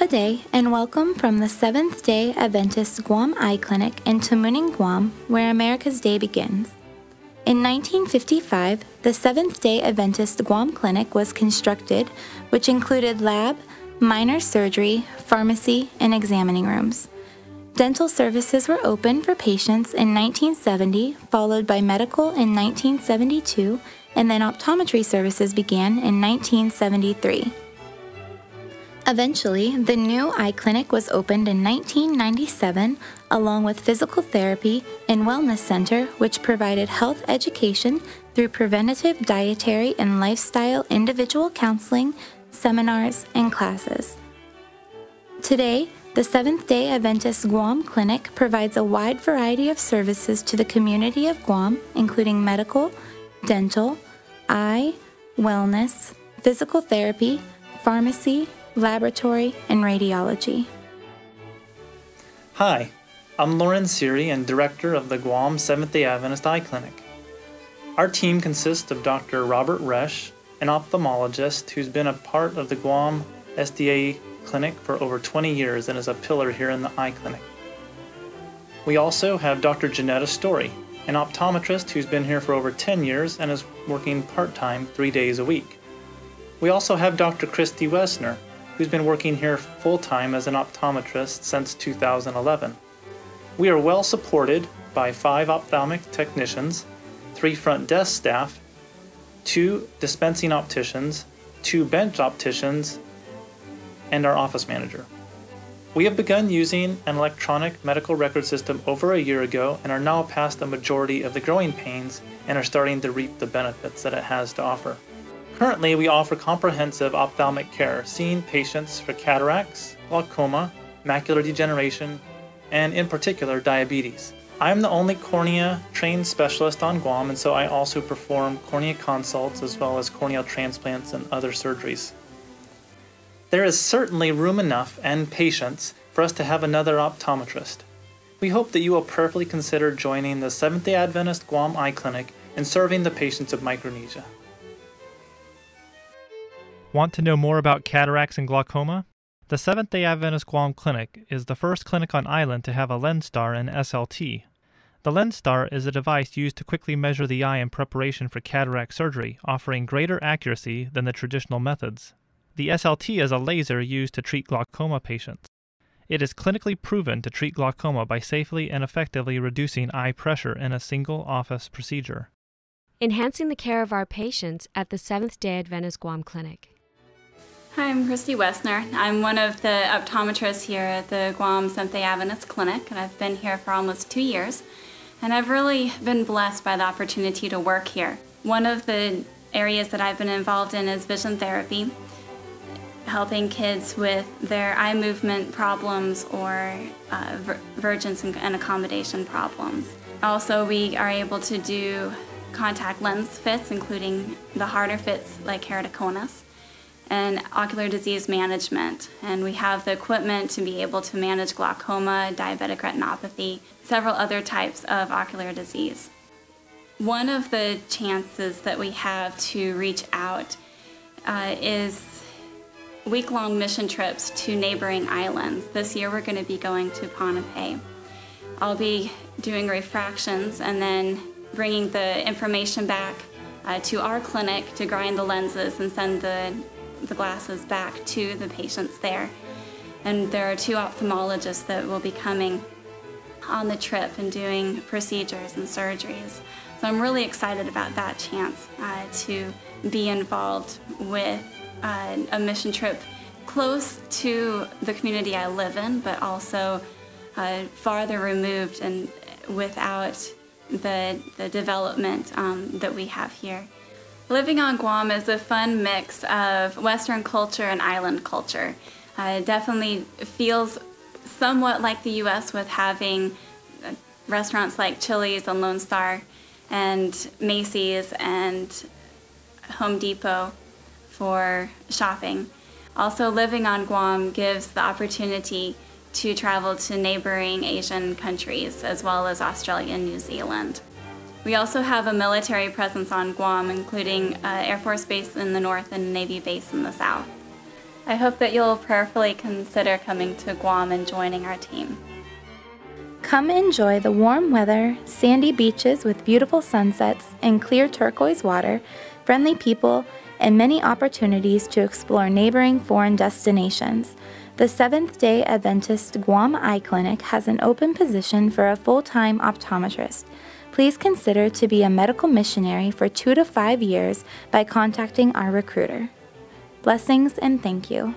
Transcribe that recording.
Aloha Day and welcome from the Seventh day Adventist Guam Eye Clinic in Tamuning, Guam, where America's Day begins. In 1955, the Seventh day Adventist Guam Clinic was constructed, which included lab, minor surgery, pharmacy, and examining rooms. Dental services were open for patients in 1970, followed by medical in 1972, and then optometry services began in 1973. Eventually, the new eye clinic was opened in 1997, along with physical therapy and wellness center, which provided health education through preventative dietary and lifestyle individual counseling, seminars, and classes. Today, the Seventh day Adventist Guam Clinic provides a wide variety of services to the community of Guam, including medical, dental, eye, wellness, physical therapy, pharmacy, laboratory, and radiology. Hi, I'm Lauren Siri and director of the Guam Seventh day Adventist Eye Clinic. Our team consists of Dr. Robert Resch, an ophthalmologist who's been a part of the Guam SDA clinic for over 20 years and is a pillar here in the eye clinic. We also have Dr. Janetta Story, an optometrist who's been here for over 10 years and is working part time three days a week. We also have Dr. Christy Wessner, who's been working here full time as an optometrist since 2011. We are well supported by five ophthalmic technicians, three front desk staff, two dispensing opticians, two bench opticians, and our office manager. We have begun using an electronic medical record system over a year ago and are now past the majority of the growing pains and are starting to reap the benefits that it has to offer. Currently, we offer comprehensive ophthalmic care, seeing patients for cataracts, glaucoma, macular degeneration, and in particular, diabetes. I am the only cornea trained specialist on Guam, and so I also perform cornea consults as well as corneal transplants and other surgeries. There is certainly room enough and patients for us to have another optometrist. We hope that you will prayerfully consider joining the Seventh day Adventist Guam Eye Clinic and serving the patients of Micronesia. Want to know more about cataracts and glaucoma? The Seventh day Adventist Guam Clinic is the first clinic on island to have a LenStar and SLT. The LenStar is a device used to quickly measure the eye in preparation for cataract surgery, offering greater accuracy than the traditional methods. The SLT is a laser used to treat glaucoma patients. It is clinically proven to treat glaucoma by safely and effectively reducing eye pressure in a single office procedure. Enhancing the care of our patients at the Seventh day Adventist Guam Clinic. Hi, I'm Christy Wessner. I'm one of the optometrists here at the Guam day Adventist Clinic, and I've been here for almost two years. And I've really been blessed by the opportunity to work here. One of the areas that I've been involved in is vision therapy, helping kids with their eye movement problems or uh, vergence and accommodation problems. Also, we are able to do contact lens fits, including the harder fits like keratoconus and ocular disease management. And we have the equipment to be able to manage glaucoma, diabetic retinopathy, several other types of ocular disease. One of the chances that we have to reach out uh, is week long mission trips to neighboring islands. This year we're going to be going to Ponape. I'll be doing refractions and then bringing the information back uh, to our clinic to grind the lenses and send the the glasses back to the patients there. And there are two ophthalmologists that will be coming on the trip and doing procedures and surgeries. So I'm really excited about that chance uh, to be involved with uh, a mission trip close to the community I live in, but also uh, farther removed and without the, the development um, that we have here. Living on Guam is a fun mix of Western culture and island culture. Uh, it definitely feels somewhat like the U.S. with having uh, restaurants like Chili's and Lone Star and Macy's and Home Depot for shopping. Also, living on Guam gives the opportunity to travel to neighboring Asian countries as well as Australia and New Zealand. We also have a military presence on Guam, including uh, Air Force Base in the north and Navy Base in the south. I hope that you'll prayerfully consider coming to Guam and joining our team. Come enjoy the warm weather, sandy beaches with beautiful sunsets and clear turquoise water, friendly people, and many opportunities to explore neighboring foreign destinations. The Seventh day Adventist Guam Eye Clinic has an open position for a full time optometrist. Please consider to be a medical missionary for two to five years by contacting our recruiter. Blessings and thank you.